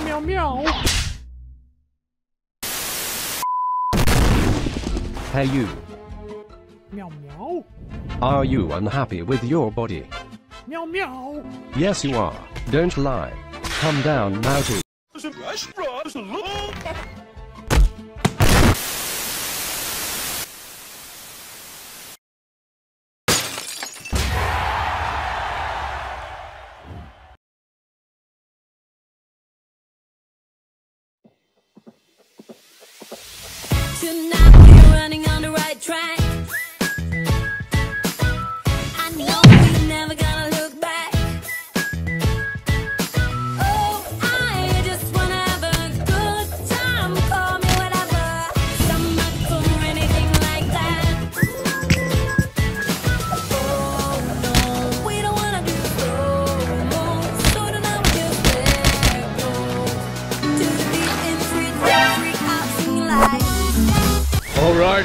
meow, meow, meow. Hey you. Meow, meow. Are you unhappy with your body? Meow, meow. Yes, you are. Don't lie. Come down now to... Tonight we're running on the right track.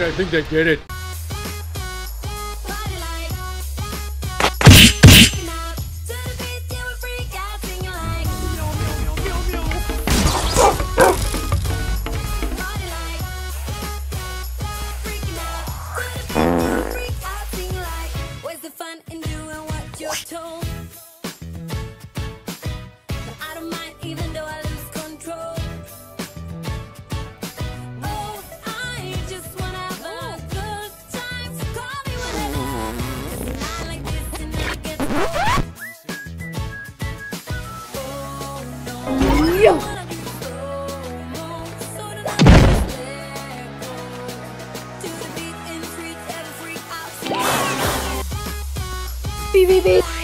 I think they get it. Dios. Beep, beep, beep.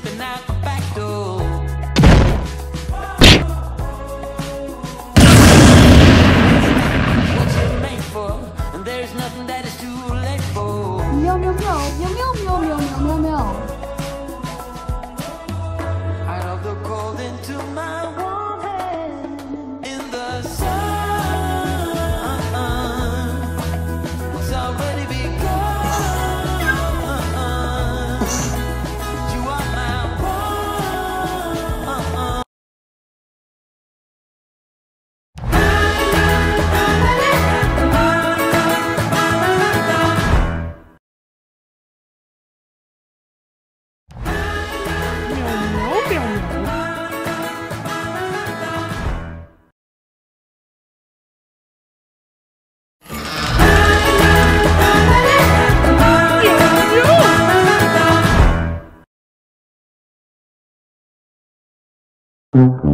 slipping out the back door. Made for, and there's nothing that is too late for. Meow, meow, meow, meow, meow, meow, meow, meow, meow. Mm-hmm.